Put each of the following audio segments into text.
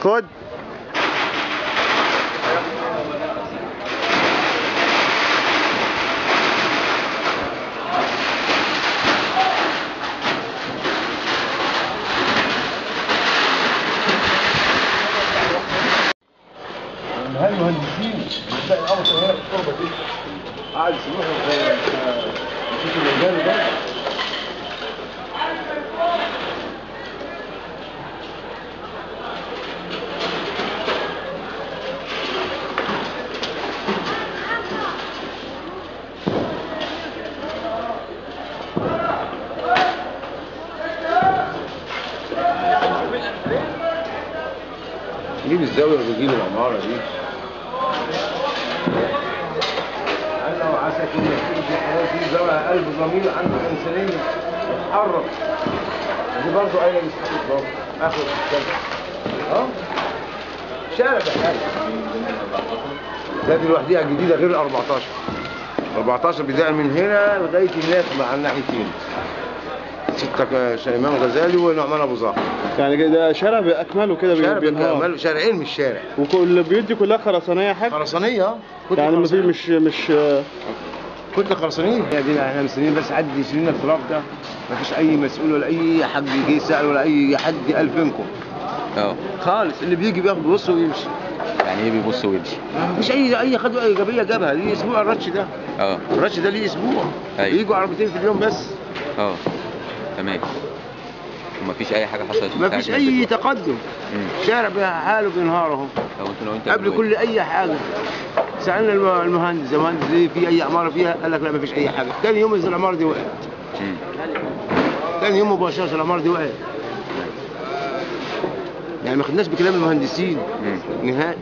Good. المهندسين بتلاقي أول التربه دي. قاعد يسمعوا في المجال ده. جيب الزاوية وبيجيب العمارة دي. أنا انك تيجي حياه في قلب ضمير عنده انسانيه يتحرك دي برضه إيه مسحوق برضه اخر الشارع آه شارع بحاله ده دي لوحديها جديدة غير ال 14 14 بدايه من هنا لغاية هناك مع الناحيتين. ستة امام غزالي ونعمان أبو ظهر. يعني كده شارع بأكمله كده شارع بينهار بالكامل شارعين مش شارع وكل البيوت دي كلها خرسانية يا حاج خرسانية؟ آه يعني خرسانية. مش مش كنت خرسانين يا دي إحنا مستنيين بس حد يشيلنا التراب ده. ما فيش أي مسؤول ولا أي حد جه يسأل ولا أي حد قال فينكم. آه. خالص اللي بيجي بياخد بص ويمشي. يعني إيه بيبص ويمشي؟ ما فيش اي أي خطوه ايجابيه جابها. ليه أسبوع الرش ده. آه. الرش ده ليه أسبوع. أيوة. يجوا عربيتين في اليوم بس. آه. تمام. ومفيش أي حاجة حصلت. ما بتاعت فيش أي. تقدم. شارع بحاله بينهار اهو قبل كل أي حاجة. سألنا الم- المهندس يا مهندس ليه في أي عماره فيها؟ قال لك لا ما فيش أي حاجة. ثاني يوم العماره دي وقعت مم. ثاني يوم مباشرة العماره دي وقعت. يعني ما خدناش بكلام المهندسين. نهائي.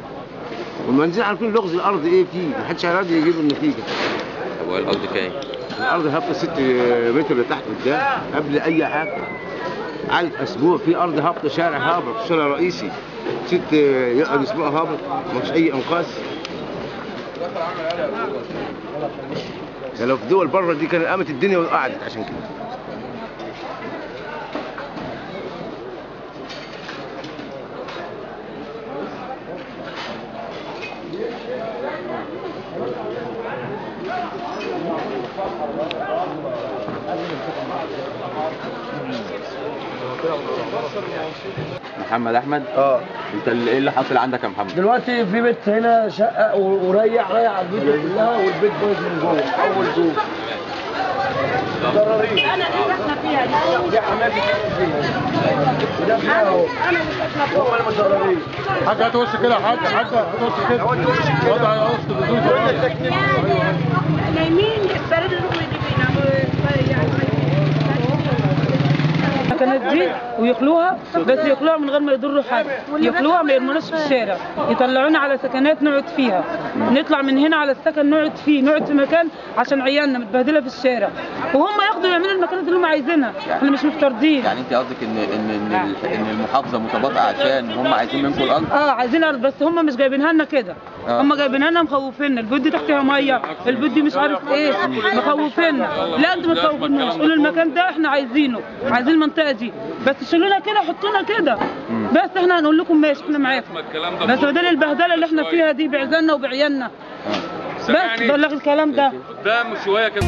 والمهندسين عارفين لغز الأرض إيه فيه؟ ما حدش هيراضي يجيب النتيجة. هو الأرض فيها؟ الأرض هابطه 6 متر لتحت قدام قبل أي حاجة. قعدت أسبوع في أرض هابطه شارع هابط شارع رئيسي. ست يقعد أسبوع هابط ما فيش أي أنقاذ. ده لو في دول بره دي كانت قامت الدنيا وقعدت عشان كده. محمد أحمد؟ آه. أنت إيه اللي حاصل عندك يا محمد؟ دلوقتي في بيت هنا شقة وريح ريح على البيوت كلها والبيت بايظ من جوه. أول دور ضررين دي حماتي وده فيها. اهو هم المتضررين حاج هات وش كده؟ حاج حاج هات وش كده وضع وش بدون نايمين البلد اللي كانت دي ويخلوها بس يخلوها من غير ما يضروا حد. يخلوها ما يرموناش في الشارع. يطلعونا على سكنات نقعد فيها. نطلع من هنا على السكن نقعد فيه نقعد في مكان عشان عيالنا متبهدلة في الشارع. وهم ياخدوا يعملوا المكانات اللي هم عايزينها. إحنا مش مفترضين. يعني انت قصدك ان ان إن ال- إن المحافظة متباطئة عشان هم عايزين منكم الأرض؟ آه عايزين أرض بس هم مش جايبينها لنا كده. آه. هم جايبينها لنا مخوفيننا. البيوت دي تحتها مية البيوت دي مش عارف إيه. مخوفيننا. لا أنتوا ما تخوفوناش. قولوا المكان ده إحنا عايزينه. عايزين المنطقة دي. بس شيلونا كده حطونا كده. بس إحنا هنقول لكم ماشي إحنا معاكم. بس بدل البهدلة اللي إحنا فيها دي بعزالنا وبعيالنا. بس بلغ الكلام ده. قدام شوية كده.